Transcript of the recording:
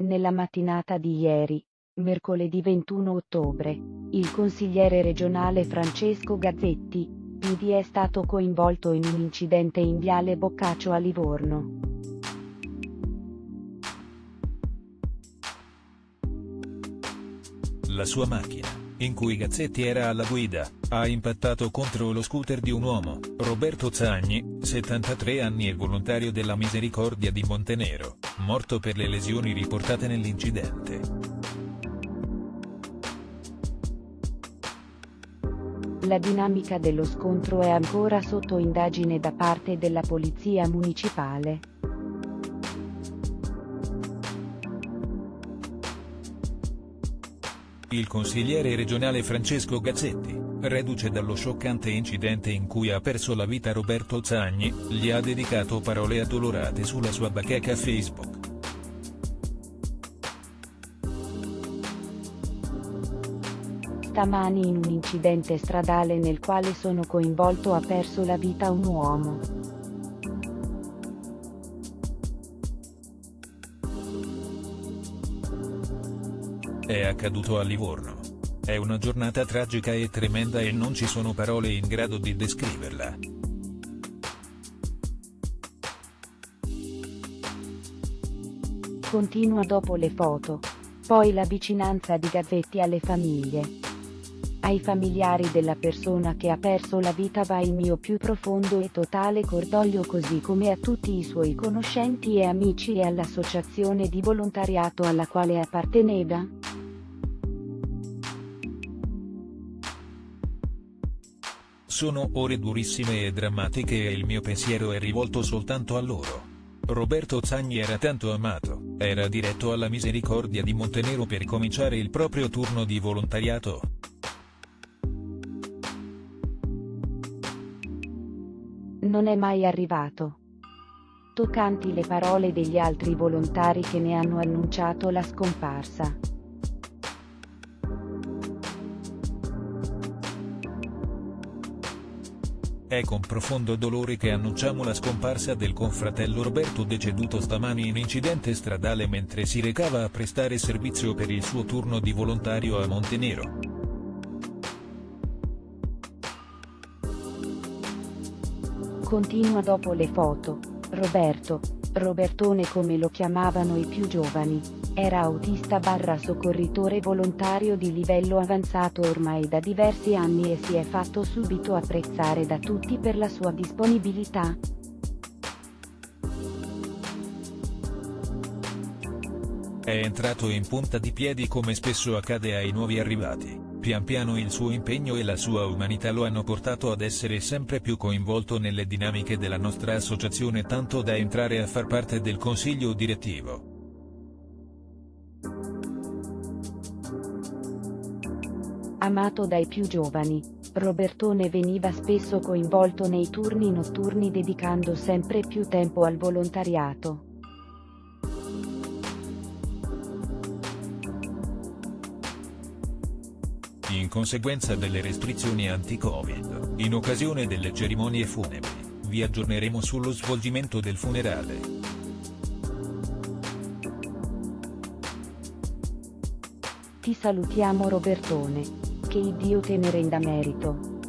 Nella mattinata di ieri, mercoledì 21 ottobre, il consigliere regionale Francesco Gazzetti, PD è stato coinvolto in un incidente in viale Boccaccio a Livorno. La sua macchina, in cui Gazzetti era alla guida, ha impattato contro lo scooter di un uomo, Roberto Zagni, 73 anni e volontario della Misericordia di Montenero, morto per le lesioni riportate nell'incidente. La dinamica dello scontro è ancora sotto indagine da parte della Polizia Municipale. Il consigliere regionale Francesco Gazzetti, reduce dallo scioccante incidente in cui ha perso la vita Roberto Zagni, gli ha dedicato parole addolorate sulla sua bacheca Facebook. Stamani in un incidente stradale nel quale sono coinvolto ha perso la vita un uomo. È accaduto a Livorno. È una giornata tragica e tremenda e non ci sono parole in grado di descriverla. Continua dopo le foto. Poi la vicinanza di Gazzetti alle famiglie. Ai familiari della persona che ha perso la vita va il mio più profondo e totale cordoglio così come a tutti i suoi conoscenti e amici e all'associazione di volontariato alla quale apparteneva. Sono ore durissime e drammatiche e il mio pensiero è rivolto soltanto a loro. Roberto Zagni era tanto amato, era diretto alla misericordia di Montenero per cominciare il proprio turno di volontariato. Non è mai arrivato. Toccanti le parole degli altri volontari che ne hanno annunciato la scomparsa. È con profondo dolore che annunciamo la scomparsa del confratello Roberto deceduto stamani in incidente stradale mentre si recava a prestare servizio per il suo turno di volontario a Montenero. Continua dopo le foto. Roberto, Robertone come lo chiamavano i più giovani, era autista barra soccorritore volontario di livello avanzato ormai da diversi anni e si è fatto subito apprezzare da tutti per la sua disponibilità. È entrato in punta di piedi come spesso accade ai nuovi arrivati. Pian piano il suo impegno e la sua umanità lo hanno portato ad essere sempre più coinvolto nelle dinamiche della nostra associazione tanto da entrare a far parte del consiglio direttivo. Amato dai più giovani, Robertone veniva spesso coinvolto nei turni notturni dedicando sempre più tempo al volontariato. In conseguenza delle restrizioni anti-Covid, in occasione delle cerimonie funebri, vi aggiorneremo sullo svolgimento del funerale. Ti salutiamo Robertone. Che Iddio te ne renda merito.